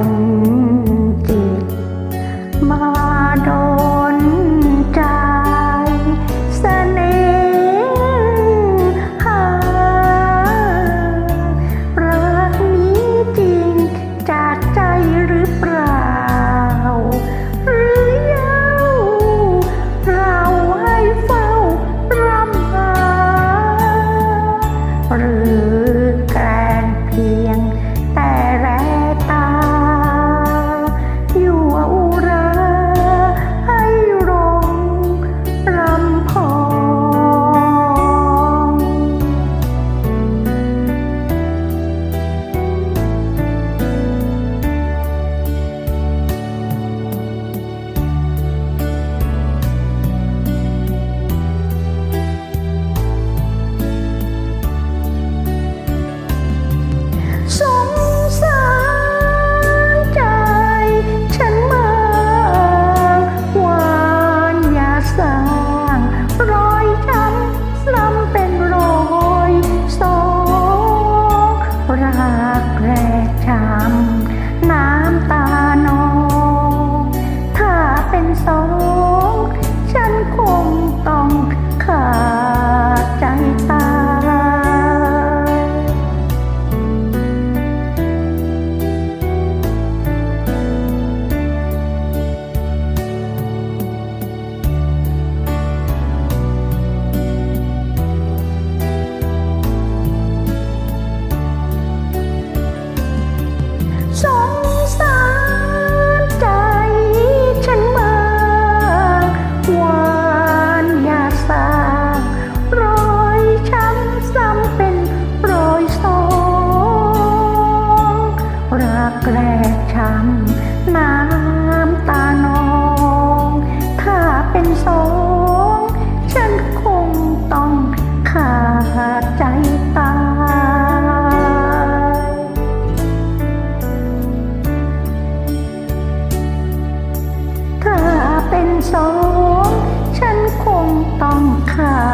one สอง ฉันคงต้องขา